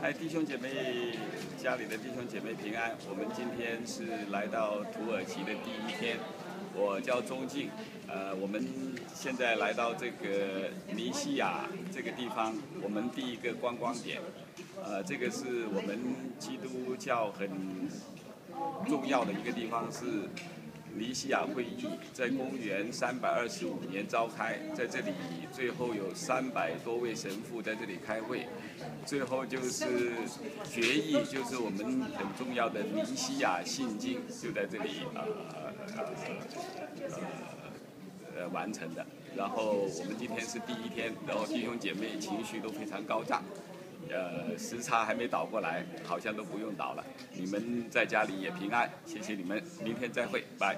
嗨，弟兄姐妹，家里的弟兄姐妹平安。我们今天是来到土耳其的第一天，我叫钟静，呃，我们现在来到这个尼西亚这个地方，我们第一个观光点，呃，这个是我们基督教很重要的一个地方是。尼西亚会议在公元三百二十五年召开，在这里最后有三百多位神父在这里开会，最后就是决议，就是我们很重要的尼西亚信经就在这里呃呃呃完成的。然后我们今天是第一天，然后弟兄姐妹情绪都非常高涨。呃，时差还没倒过来，好像都不用倒了。你们在家里也平安，谢谢你们，明天再会，拜。